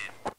Terrorists.